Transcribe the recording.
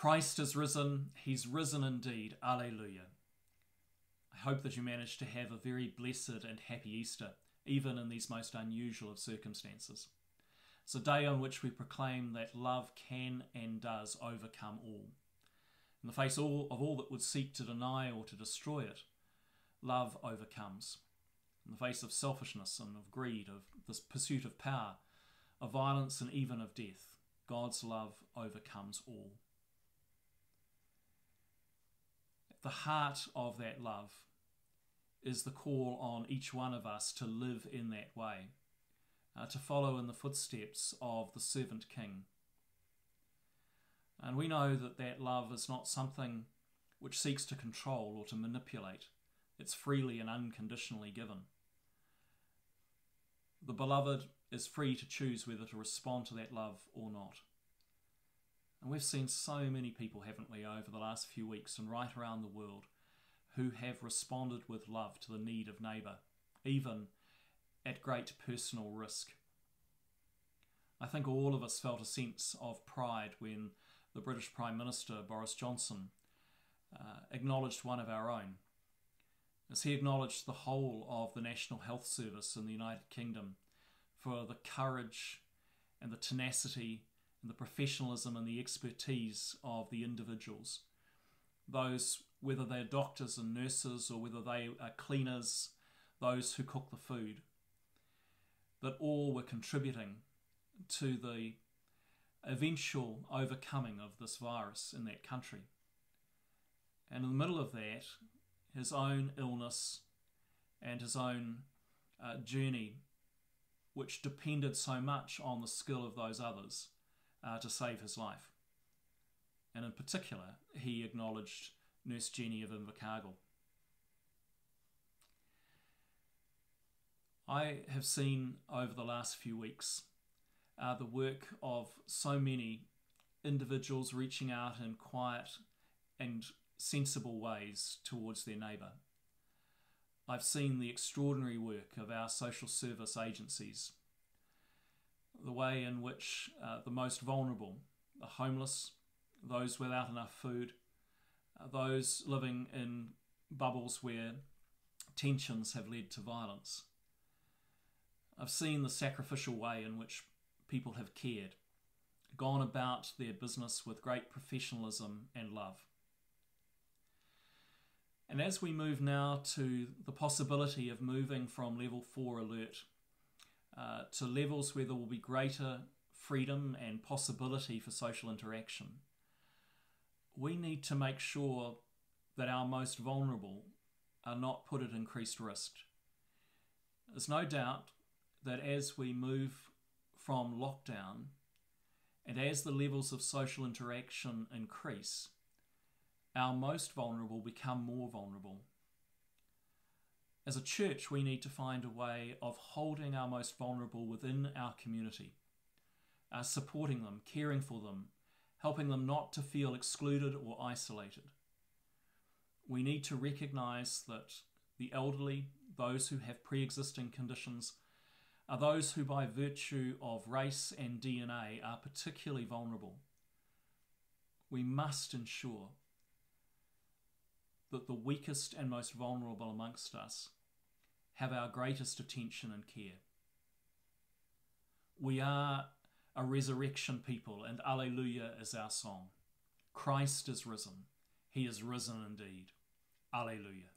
Christ is risen. He's risen indeed. Alleluia. I hope that you managed to have a very blessed and happy Easter, even in these most unusual of circumstances. It's a day on which we proclaim that love can and does overcome all. In the face of all that would seek to deny or to destroy it, love overcomes. In the face of selfishness and of greed, of this pursuit of power, of violence and even of death, God's love overcomes all. At the heart of that love is the call on each one of us to live in that way, uh, to follow in the footsteps of the servant king. And we know that that love is not something which seeks to control or to manipulate. It's freely and unconditionally given. The beloved is free to choose whether to respond to that love or not. And we've seen so many people, haven't we, over the last few weeks and right around the world, who have responded with love to the need of neighbour, even at great personal risk. I think all of us felt a sense of pride when the British Prime Minister, Boris Johnson, uh, acknowledged one of our own. As he acknowledged the whole of the National Health Service in the United Kingdom for the courage and the tenacity and the professionalism and the expertise of the individuals. Those, whether they're doctors and nurses or whether they are cleaners, those who cook the food, that all were contributing to the eventual overcoming of this virus in that country. And in the middle of that, his own illness and his own uh, journey which depended so much on the skill of those others uh, to save his life. And in particular, he acknowledged Nurse Jenny of Invercargill. I have seen over the last few weeks uh, the work of so many individuals reaching out in quiet and sensible ways towards their neighbour. I've seen the extraordinary work of our social service agencies, the way in which uh, the most vulnerable, the homeless, those without enough food, uh, those living in bubbles where tensions have led to violence. I've seen the sacrificial way in which people have cared, gone about their business with great professionalism and love. And as we move now to the possibility of moving from level 4 alert uh, to levels where there will be greater freedom and possibility for social interaction, we need to make sure that our most vulnerable are not put at increased risk. There's no doubt that as we move from lockdown and as the levels of social interaction increase, our most vulnerable become more vulnerable. As a church, we need to find a way of holding our most vulnerable within our community, uh, supporting them, caring for them, helping them not to feel excluded or isolated. We need to recognize that the elderly, those who have pre existing conditions, are those who, by virtue of race and DNA, are particularly vulnerable. We must ensure that the weakest and most vulnerable amongst us have our greatest attention and care. We are a resurrection people, and Alleluia is our song. Christ is risen. He is risen indeed. Alleluia.